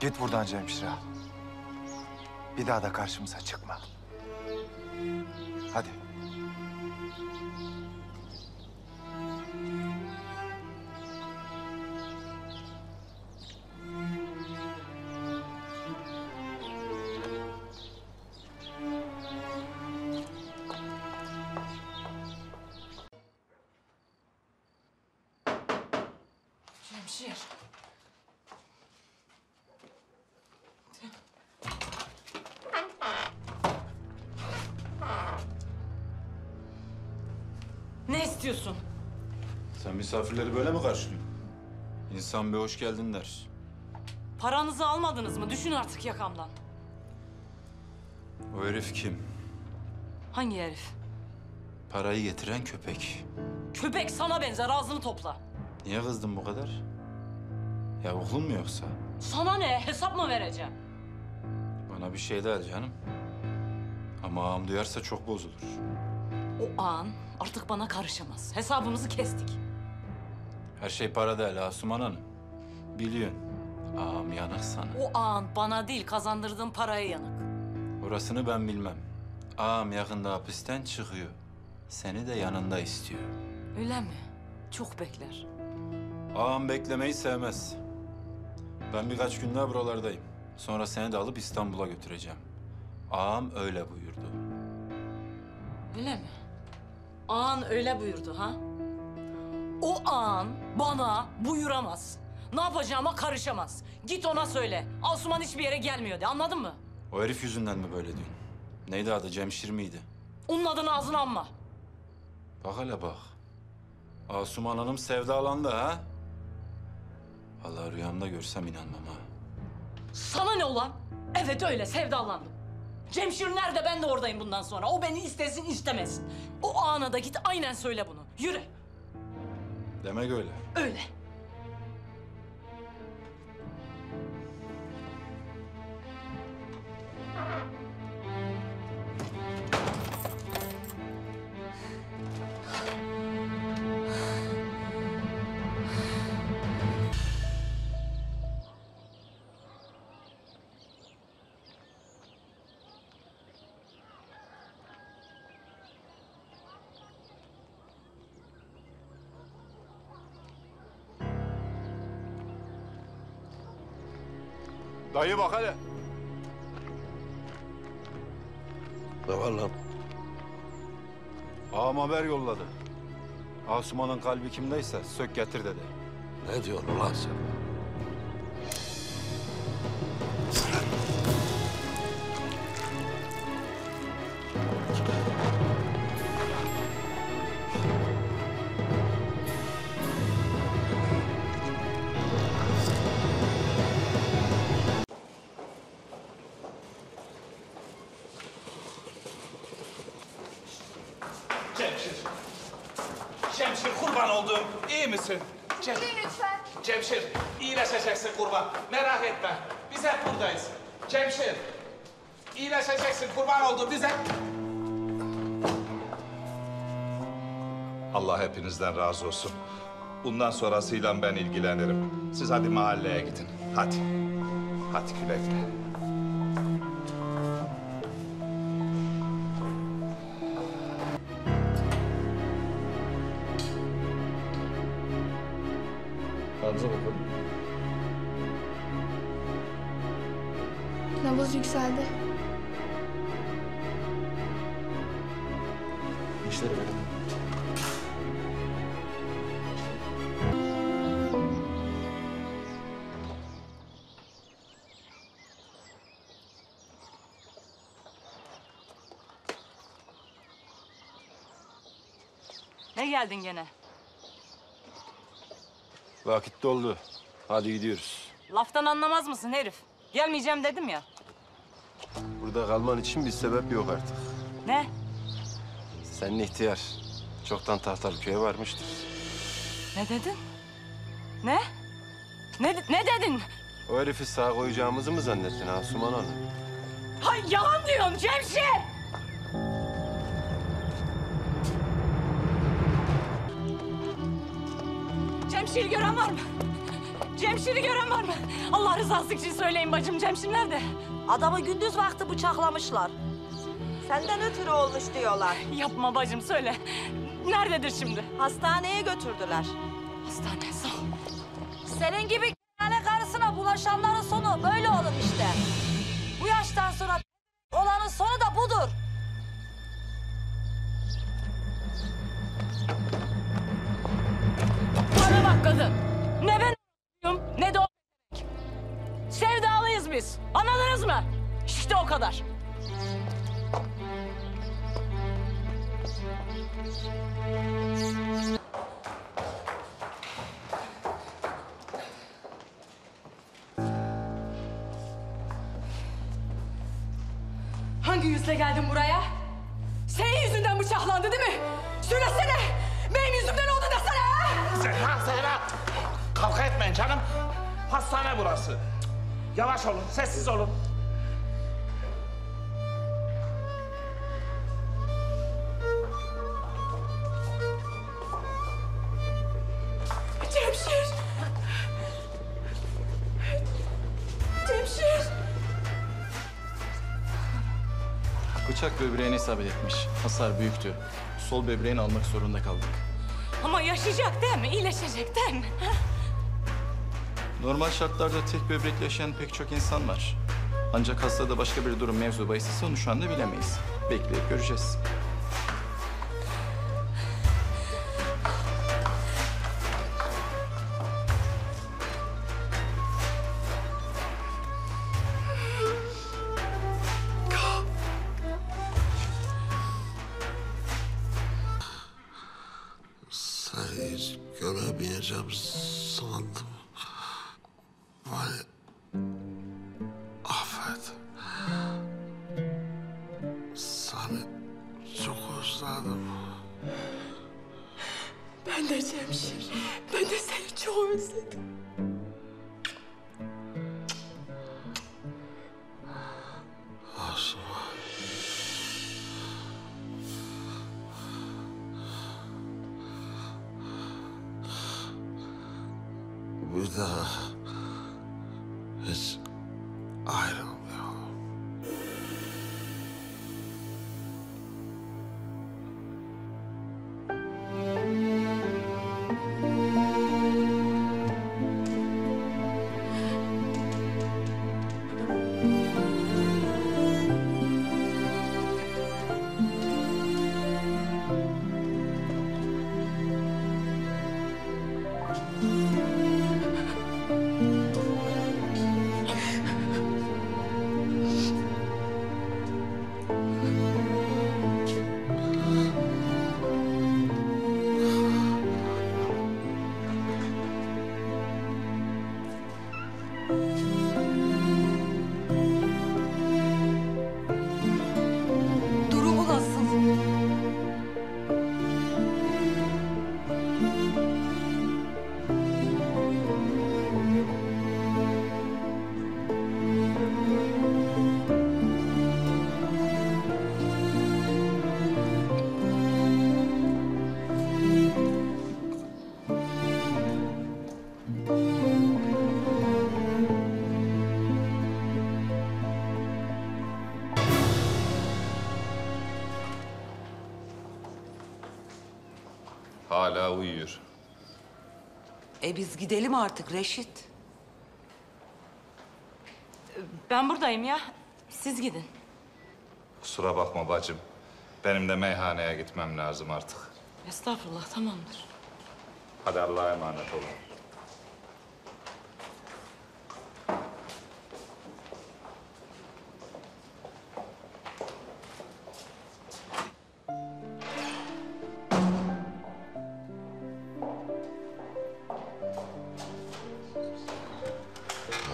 Git buradan Cemşir ağa. Bir daha da karşımıza çıkma. İstiyorsun? Sen misafirleri böyle mi karşılıyorsun? İnsan bir hoş geldin der. Paranızı almadınız mı? Düşün artık yakamdan. O herif kim? Hangi herif? Parayı getiren köpek. Köpek sana benzer ağzını topla. Niye kızdın bu kadar? Ya okulun mu yoksa? Sana ne? Hesap mı vereceğim? Bana bir şey der canım. Ama ağam duyarsa çok bozulur. O an artık bana karışamaz. Hesabımızı kestik. Her şey para değil Asuman Hanım. Biliyorsun. Ağam yanık sana. O an bana değil kazandırdığım paraya yanık. Orasını ben bilmem. Ağam yakında hapisten çıkıyor. Seni de yanında istiyor. Öyle mi? Çok bekler. Ağam beklemeyi sevmez. Ben birkaç gün daha buralardayım. Sonra seni de alıp İstanbul'a götüreceğim. Ağam öyle buyurdu. Öyle mi? Ağan öyle buyurdu ha? O ağan bana buyuramaz. Ne yapacağıma karışamaz. Git ona söyle. Asuman hiçbir yere gelmiyor de anladın mı? O herif yüzünden mi böyle diyorsun? Neydi adı? Cemşir miydi? Onun adını ağzına anma. Bak hele bak. Asuman Hanım sevdalandı ha? Allah rüyamda görsem inanmam ha. Sana ne ulan? Evet öyle sevdalandım. Cemşir nerede ben de oradayım bundan sonra. O beni istesin istemesin. O ana da git aynen söyle bunu. Yürü. Demek öyle. Öyle. Dayı bak hele. Ne var lan? Ağam haber yolladı. Asuman'ın kalbi kimdeyse sök getir dedi. Ne diyorsun lan sen? Cemşir kurban olduğum. iyi misin? Cem, lütfen. Cemşir iyileşeceksin kurban. Merak etme. Biz hep buradayız. Cemşir. iyileşeceksin kurban olduğum bize. Allah hepinizden razı olsun. Bundan sonrasıyla ben ilgilenirim. Siz hadi mahalleye gidin. Hadi. Hadi güle güle. Nabız yükseldi. İşleri verin. Ne geldin gene? Vakit doldu. Hadi gidiyoruz. Laftan anlamaz mısın herif? Gelmeyeceğim dedim ya. Burada kalman için bir sebep yok artık. Ne? Senin ihtiyar çoktan tahtalı köye varmıştır. Ne dedin? Ne? Ne, ne dedin? O herifi sağ koyacağımızı mı zannettin Asuman Hanım? Hay yalan diyorsun Cemşir! Cemşir gören var mı? Cemşir'i gören var mı? Allah rızası için söyleyin bacım Cemşir nerede? Adamı gündüz vakti bıçaklamışlar. Senden ötürü olmuş diyorlar. Yapma bacım söyle. Nerededir şimdi? Hastaneye götürdüler. Hastane sağ ol. Senin gibi k***ane karısına bulaşanların sonu böyle olur işte. Kadar. Hangi yüzle geldin buraya? Senin yüzünden bıçaklandı değil mi? Söylesene. Benim yüzümden oldu desene. Zehra, Zehra! Kavga etmeyin canım. Hastane burası. Yavaş olun, sessiz olun. Bıçak böbreğine isabet etmiş. Hasar büyüktü. Sol böbreğini almak zorunda kaldık. Ama yaşayacak değil mi? İyileşecek değil mi? Ha? Normal şartlarda tek böbrekle yaşayan pek çok insan var. Ancak hastada başka bir durum mevzu bahisi onu şu anda bilemeyiz. Bekleyip göreceğiz. Hiç göremeyeceğim sandım. Vay Hala uyuyor. E biz gidelim artık Reşit. Ben buradayım ya. Siz gidin. Kusura bakma bacım. Benim de meyhaneye gitmem lazım artık. Estağfurullah tamamdır. Hadi Allah'a emanet olun.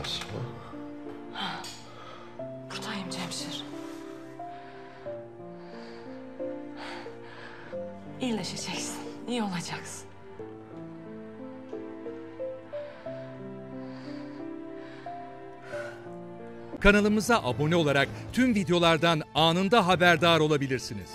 Asuman. Buradayım Cemşir. İyileşeceksin. iyi olacaksın. Kanalımıza abone olarak tüm videolardan anında haberdar olabilirsiniz.